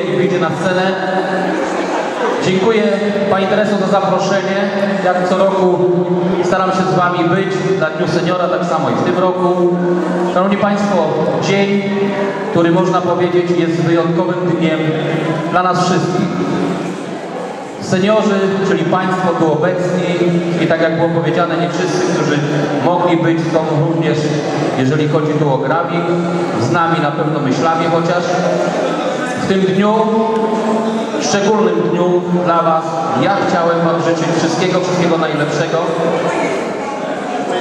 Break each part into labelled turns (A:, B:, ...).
A: i wyjdzie na scenę. Dziękuję Pani Tereso za zaproszenie. Jak co roku staram się z Wami być dla Dniu Seniora, tak samo i w tym roku. Szanowni Państwo, dzień, który można powiedzieć jest wyjątkowym dniem dla nas wszystkich. Seniorzy, czyli Państwo tu obecni i tak jak było powiedziane, nie wszyscy, którzy mogli być, są również, jeżeli chodzi tu o grabik, z nami na pewno myślami chociaż. W tym dniu, szczególnym dniu dla Was, ja chciałem Wam życzyć wszystkiego, wszystkiego najlepszego.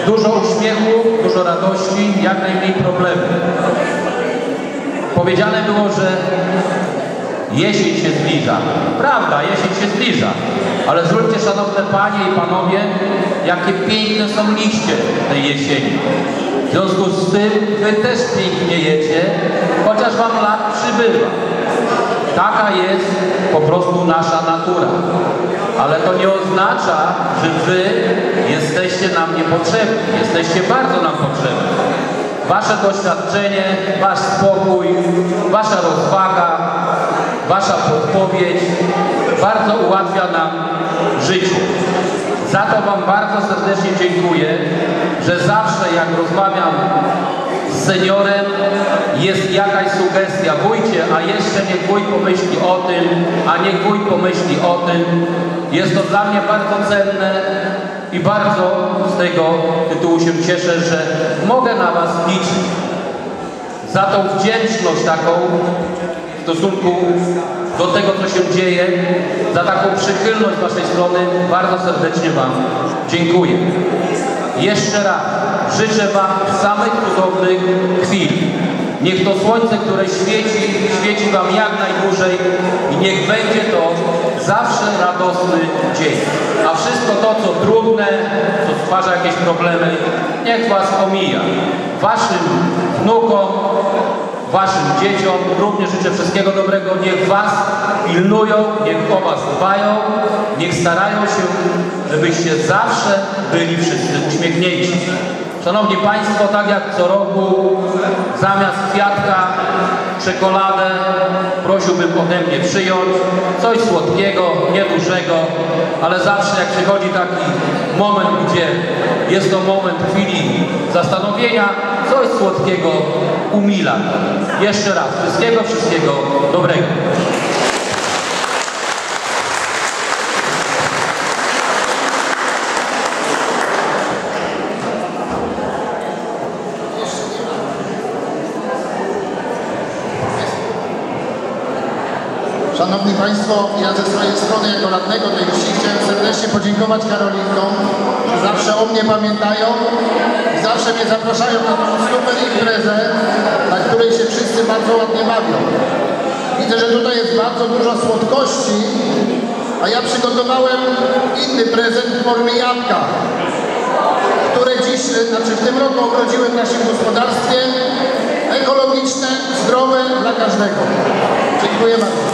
A: Dużo uśmiechu, dużo radości, jak najmniej problemów. Powiedziane było, że Jesień się zbliża. Prawda, jesień się zbliża. Ale zwróćcie, szanowne panie i panowie, jakie piękne są liście tej jesieni. W związku z tym wy też pięknie jecie, chociaż wam lat przybywa. Taka jest po prostu nasza natura. Ale to nie oznacza, że wy jesteście nam niepotrzebni. Jesteście bardzo nam potrzebni. Wasze doświadczenie, wasz spokój, wasza rozwaga, wasza podpowiedź bardzo ułatwia nam życie. Za to Wam bardzo serdecznie dziękuję, że zawsze jak rozmawiam z seniorem jest jakaś sugestia. Wójcie, a jeszcze niech wójt pomyśli o tym, a niech wójt pomyśli o tym. Jest to dla mnie bardzo cenne i bardzo z tego tytułu się cieszę, że mogę na Was liczyć. Za tą wdzięczność taką w stosunku do tego, co się dzieje, za taką przychylność Waszej strony bardzo serdecznie Wam dziękuję. Jeszcze raz życzę Wam samych cudownych chwil. Niech to słońce, które świeci, świeci Wam jak najdłużej i niech będzie to zawsze radosny dzień. A wszystko to, co trudne, co stwarza jakieś problemy, niech Was omija. Waszym wnukom, Waszym dzieciom również życzę wszystkiego dobrego. Niech Was pilnują, niech o Was dbają, niech starają się, żebyście zawsze byli wszyscy uśmiechnięci. Szanowni Państwo, tak jak co roku, zamiast kwiatka, czekoladę, prosiłbym ode mnie przyjąć coś słodkiego, niedużego, ale zawsze jak przychodzi taki moment, gdzie jest to moment chwili zastanowienia, coś słodkiego umila. Jeszcze raz, wszystkiego, wszystkiego dobrego.
B: Szanowni Państwo, ja ze swojej strony jako radnego tej wsi chciałem serdecznie podziękować Karolinkom, zawsze o mnie pamiętają i zawsze mnie zapraszają na tą super imprezę, na której się wszyscy bardzo ładnie bawią. Widzę, że tutaj jest bardzo dużo słodkości, a ja przygotowałem inny prezent w formie jabłka, które dziś, znaczy w tym roku ogrodziłem w naszym gospodarstwie, ekologiczne, zdrowe dla każdego. Dziękuję bardzo.